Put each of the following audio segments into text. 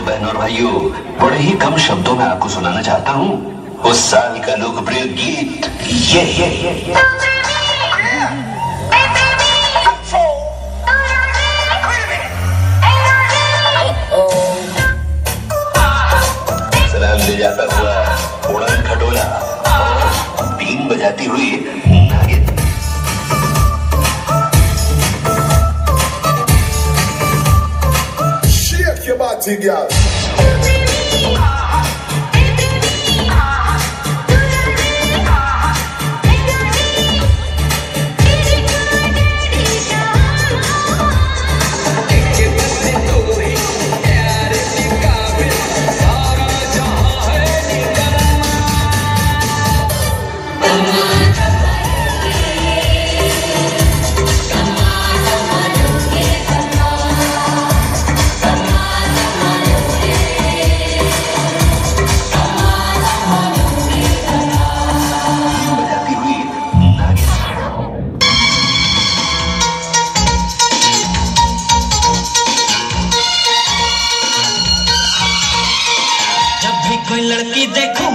प्यारे बहनों और भाइयों बड़े ही कम शब्दों में आपको सुनाना चाहता हूँ। उस साल का लोकप्रिय गीत ये, ये, ये, सलाम ले जाता हुआ उड़न खटोला बीन बजाती हुई नागिन। your body.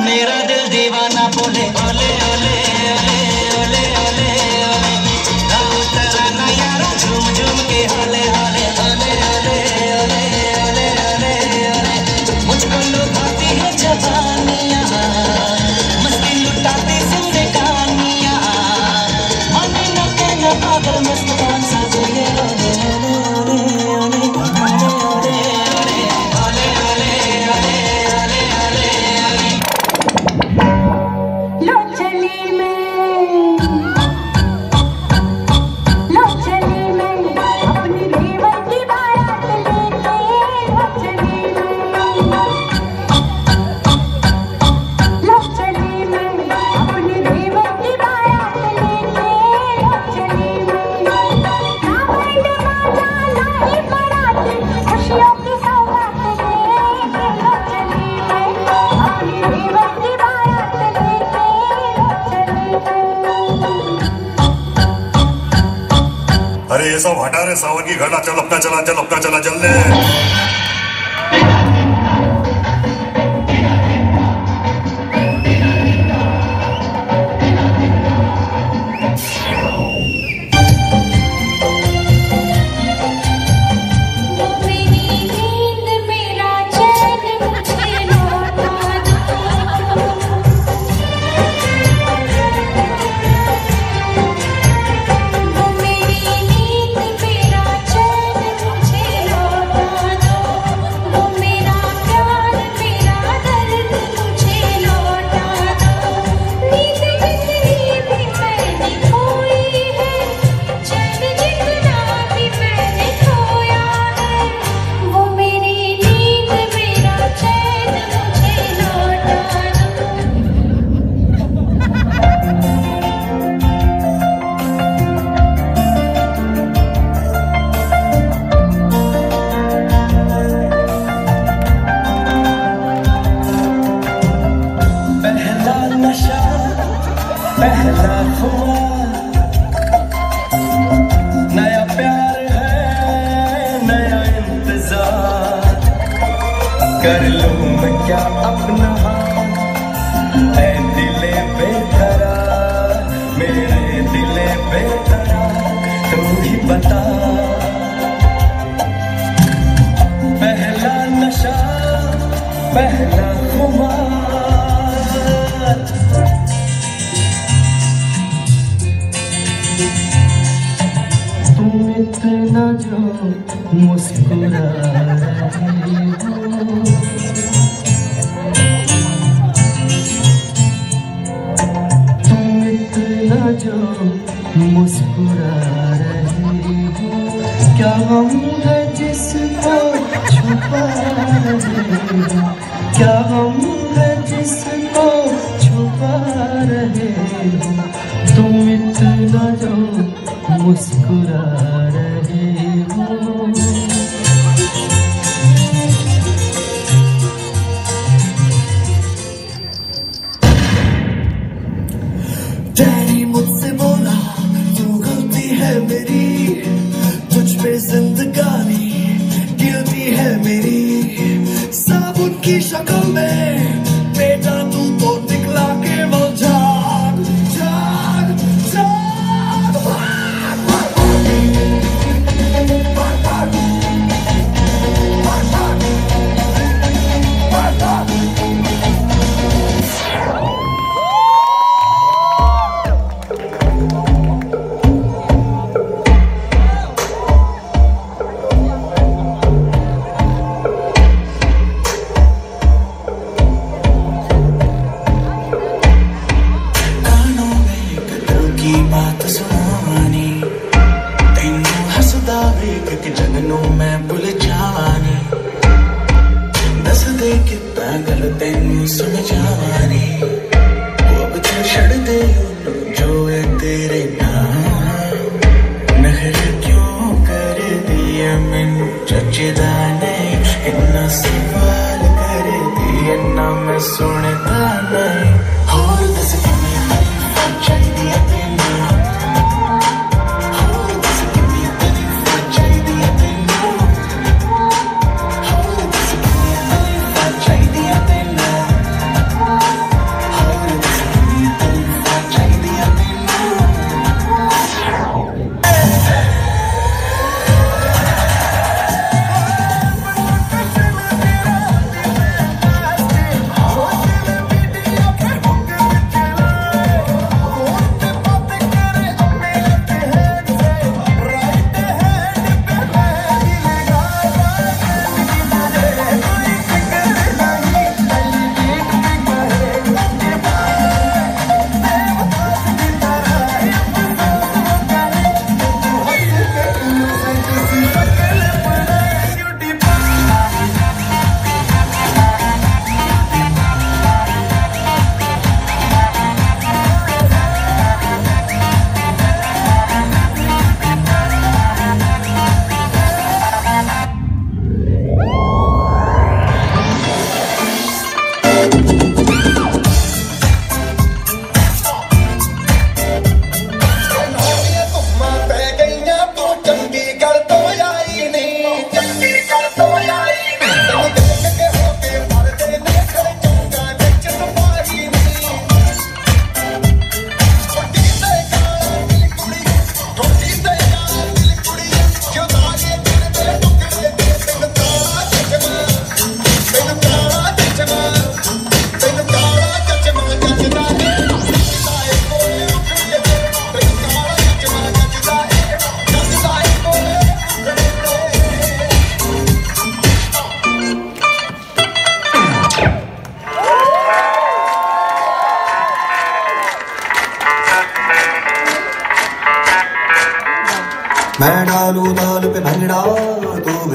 मेरा दिल दीवाना ये सब हटा रहे सावन की घटा, चल अपना चला, चल अपना चला, चल ले। नया प्यार है, नया इंतज़ार। कर लूँ मैं क्या अपना ऐ दिले बेकरार, मेरे दिले बेकरार, तू ही बता। पहला नशा, पहला मुस्कुरा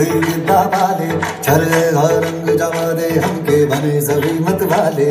भीड़ गिद्दा वाले चल रंग जमा दे हमके बने सभी मत वाले